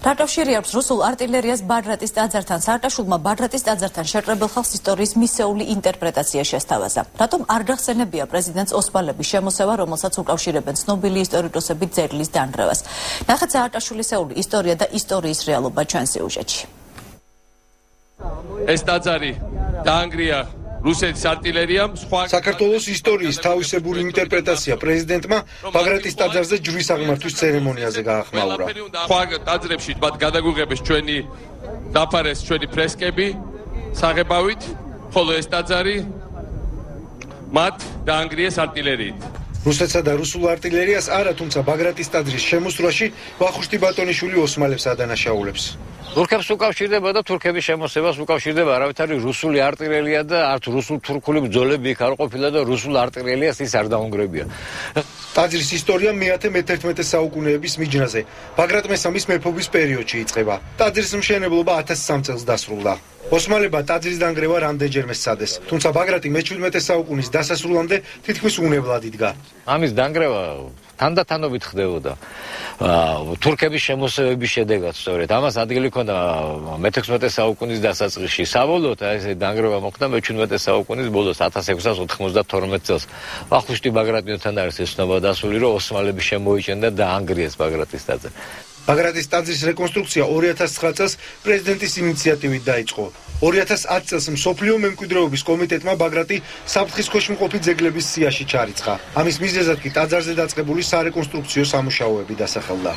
რა კავშირი აქვს რუსულ артиლერიას ბაგრატის ტაძართან? სააკაშვილმა ბაგრატის ტაძართან შეკრებილ ხალხს ისტორიის მისეული ინტერპრეტაცია შესთავაზა. რატომ არ გახსენებია პრეზიდენტს ოსმალების შემოსევა, რომელსაც უკავშირებენ ცნობილი ისტორიკოსები ძეგლის დანგრევას? ნახეთ სააკაშვილისეული ისტორია და ისტორიის რეალობა ჩვენს სიუჟეტში. ეს ტაძარი დაანგრია რუსეთის артиლერიამ სხვა საქართველოს ისტორიის თავისებური ინტერპრეტაცია პრეზიდენტმა ბაგრატის ტაძარზე ჯვრის აღმართვის ცერემონიაზე გაახმაურა. სხვა ტაძრებში მათ გადაგვიღებეს ჩვენი დაფარეს ჩვენი ფრესკები საღებავით, ხოლო ეს ტაძარი მათ დაანგრიეს артиლერიით. რუსეთსა და რუსულ артиლერიას არა, თუმცა ბაგრატის ტაძრის შემოსვლაში ვახუშტი ბატონიშვილი ოსმალებს ადანაშაულებს. თურქებს უკავშირდება და თურქების შემოსევას უკავშირდება არავითარი რუსული артиლერია და არც რუსულ-თურქული ბრძოლები იქ არ ყოფილა და რუსულ артиლერიას ის არ დაუნგრებია. ტაძრის ისტორია მე-11 საუკუნეების მიჯნაზე, ბაგრატ მესამის მეფობის პერიოდში იწყება. ტაძრის მშენებლობა 1003 წელს დასრულდა. ოსმალებმა ტაძრის დანგრევა რამდენჯერმე სცადეს, თუმცა ბაგრატი მე-17 საუკუნის დასასრულამდე თითქმის უნებლად იდგა. ამის დანგრევა თანდათანობით ხდებოდა. თურქების შემოსევების შედეგად სწორედ ამას ადგილი ქონდა მე-16 საუკუნის დასაწყისში. საბოლოოდ ესე დანგრევა მოხდა მე-17 საუკუნის ბოლოს 1692 წელს. ვახუშტი ბაგრატიონთან არის ეს ცნობა დასული, რომ ოსმალები შემოიჭრნენ და დაანგრიეს ბაგრატის ტაძარი. ბაგრატის ტაძრის რეკონსტრუქცია 2009 წელს პრეზიდენტის ინიციატივით დაიწყო. 2010 წელს მსოფლიო მემკვიდრეობის კომიტეტმა ბაგრატი საფრთხის ქვეშ მყოფი ძეგლების სიაში ჩარიცხა. ამის მიზეზად კი ტაძარზე დაწყებული სარეკონსტრუქციო სამუშაოები დასახელდა.